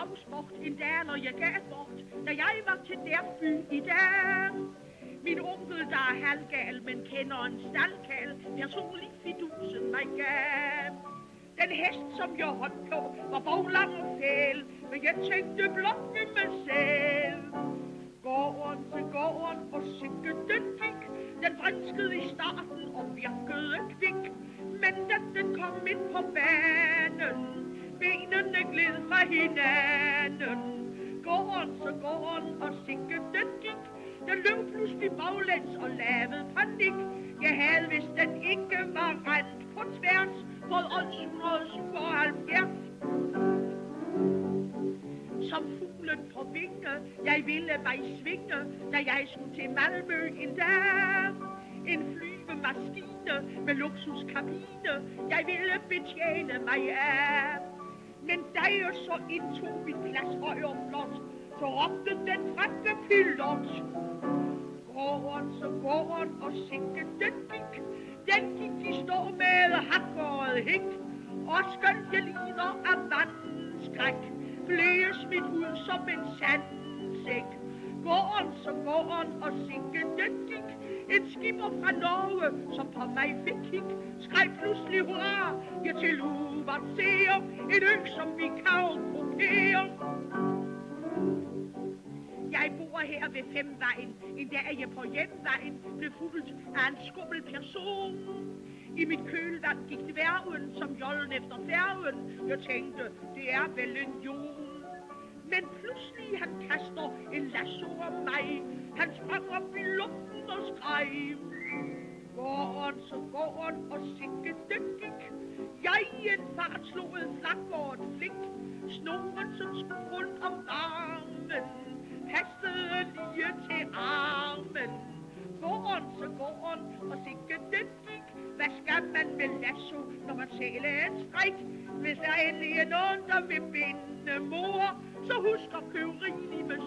travsport en dag, når jeg gav bort, da jeg var til derby i dag. Min onkel, der er halvgal, men kender en staldkal, personlig fidusen mig gav. Den hest, som jeg holdt på, var boglang og fæl, men jeg tænkte blot ved mig selv. Gården til gården, og sikke den gik, den vrinskede i starten og virkede kvik. Men da den kom ind på banen, ned fra hinanden. Gården så gården, og sikke den gik, den løb pludselig baglæns og lavede panik. Jeg havde, hvis den ikke var rent på tværs, fået odds 177. Som fuglen på vinge, jeg ville mig svinge, da jeg skulle til Malmø en dag. En flyvemaskine med luksuskabine, jeg ville betjene mig af. Men da jeg så indtog min plads høj og flot, så råbte den frække pilot. Gården, så gården, og sikke den gik. Den gik i stå med hakkeret hæk, og skønt jeg ligner af vandens skræk, blev jeg smidt ud som en sandsæk. Gården, så gården, og sikke den gik. En skipper fra Norge, som på mig fik kig, skrev pludselig hurra, jeg til uvart ser, et ø, som vi kan okupere. Jeg bor her ved Femvejen. En dag er jeg på hjemvejen, blev fuldt af en skummel person. I mit kølvand gik dværgen som jollen efter færgen. Jeg tænkte, det er vel en jul. Men han kaster en lasso om mig. Han sprang op i luften og skreg. Gården, så gården, og sikke den gik. Jeg i en fart slog en flak og et flik. Snoren, som skulle rundt om armen passede lige til armen. Gården, så gården, og sikke den gik. Hvad skal man med lasso, når man sælger en strik? Hvis der endelig er nogen, der vil binde mor, så husk at købe rigeligt med.